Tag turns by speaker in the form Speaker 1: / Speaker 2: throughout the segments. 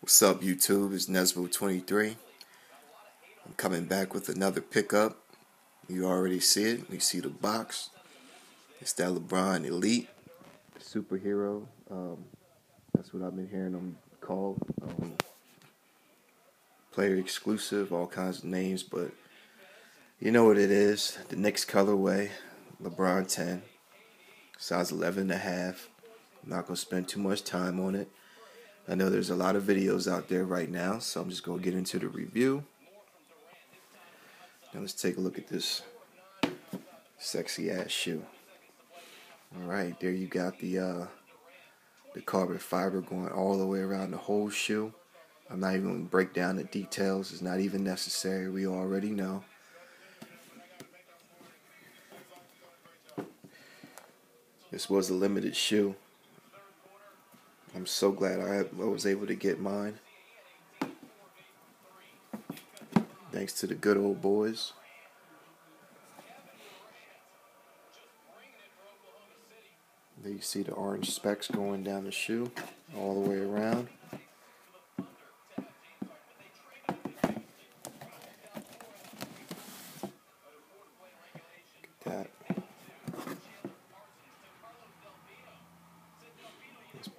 Speaker 1: What's up, YouTube? It's Nesbo23. I'm coming back with another pickup. You already see it. You see the box. It's that LeBron Elite superhero. Um, that's what I've been hearing them called. Um, player exclusive, all kinds of names, but you know what it is. The next colorway, LeBron 10, size 11 and a half. I'm not going to spend too much time on it. I know there's a lot of videos out there right now, so I'm just going to get into the review. Now let's take a look at this sexy ass shoe. Alright, there you got the uh, the carbon fiber going all the way around the whole shoe. I'm not even going to break down the details. It's not even necessary. We already know. This was a limited shoe. I'm so glad I, was able to get mine. Thanks to the good old boys. There you see the orange specks going down the shoe all the way around. that.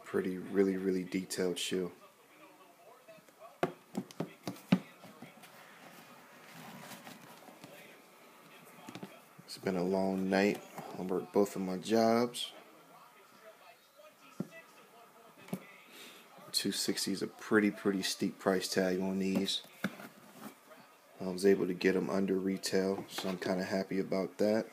Speaker 1: Pretty, really, really detailed shoe. It's been a long night. I worked both of my jobs. 260 is a pretty, pretty steep price tag on these. I was able to get them under retail, so I'm kind of happy about that.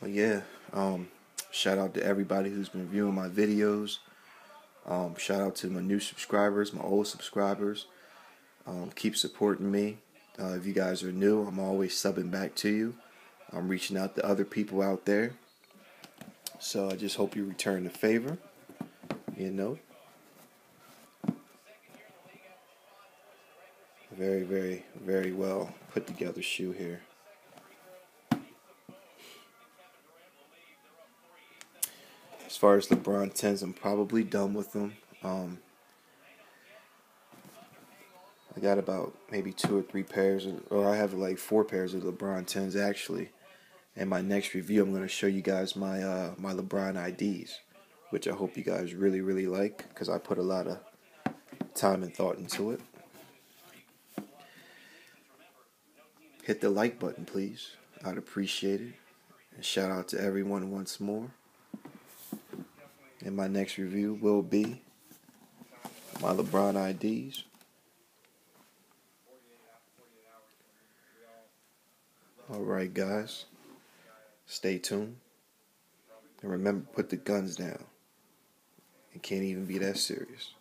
Speaker 1: But yeah, um, shout out to everybody who's been viewing my videos. Um, shout out to my new subscribers, my old subscribers. Um, keep supporting me. Uh, if you guys are new, I'm always subbing back to you. I'm reaching out to other people out there. So I just hope you return the favor. You know. Very, very, very well put together shoe here. As far as LeBron 10s, I'm probably done with them. Um, I got about maybe two or three pairs, or I have like four pairs of LeBron 10s actually. In my next review, I'm going to show you guys my uh, my LeBron IDs, which I hope you guys really, really like because I put a lot of time and thought into it. Hit the like button, please. I'd appreciate it. And shout out to everyone once more. And my next review will be my LeBron IDs. Alright, guys. Stay tuned. And remember, put the guns down. It can't even be that serious.